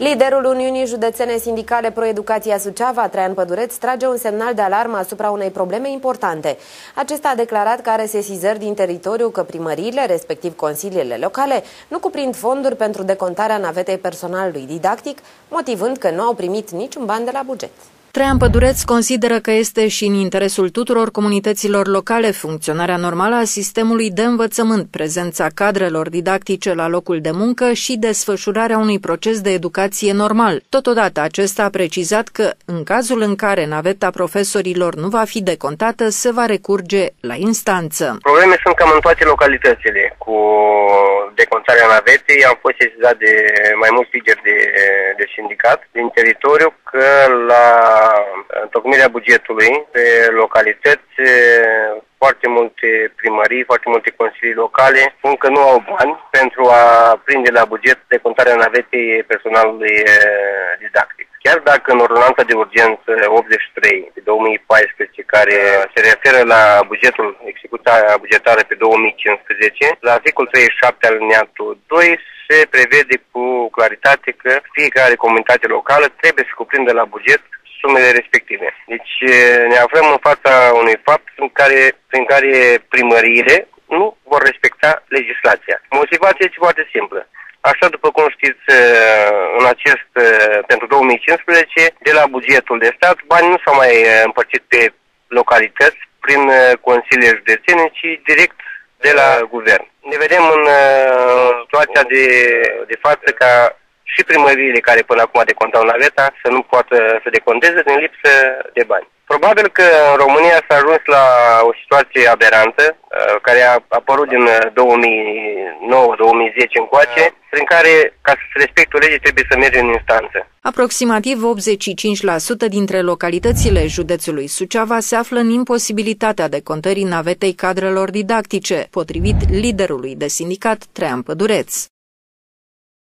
Liderul Uniunii Județene Sindicale Proeducația Suceava, Traian Pădureț, trage un semnal de alarmă asupra unei probleme importante. Acesta a declarat că are sesizări din teritoriu că primăriile, respectiv consiliile locale, nu cuprind fonduri pentru decontarea navetei personalului didactic, motivând că nu au primit niciun ban de la buget. Traian Pădureț consideră că este și în interesul tuturor comunităților locale funcționarea normală a sistemului de învățământ, prezența cadrelor didactice la locul de muncă și desfășurarea unui proces de educație normal. Totodată, acesta a precizat că, în cazul în care naveta profesorilor nu va fi decontată, se va recurge la instanță. Probleme sunt cam în toate localitățile. Cu decontarea navetei am fost sesizat de mai mulți lideri de, de sindicat din teritoriu că la întocmirea bugetului pe localități foarte multe primării, foarte multe consilii locale încă nu au bani pentru a prinde la buget decontarea navetei personalului didactic. Chiar dacă în ordonanța de urgență 83 de 2014, care se referă la bugetul, executarea bugetară pe 2015, la articolul 37 alineatul 2 se prevede cu claritate că fiecare comunitate locală trebuie să cuprindă la buget sumele respective. Deci ne aflăm în fața unui fapt în care, prin care primăriile nu vor respecta legislația. Motivația este foarte simplă. Așa, după cum știți, în acest, pentru 2015, de la bugetul de stat, banii nu s-au mai împărțit pe localități prin consiliile județene, ci direct de la guvern. Ne vedem în situația de, de față ca și primăriile care până acum decontau naveta să nu poată să deconteze din lipsă de bani. Probabil că în România s-a ajuns la o situație aberantă, uh, care a apărut din 2009-2010 uh, încoace, prin care, ca să se respecte o lege, trebuie să mergi în instanță. Aproximativ 85% dintre localitățile județului Suceava se află în imposibilitatea de contării navetei cadrelor didactice, potrivit liderului de sindicat Trean Pădureț.